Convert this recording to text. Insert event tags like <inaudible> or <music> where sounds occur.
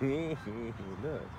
<laughs> Look.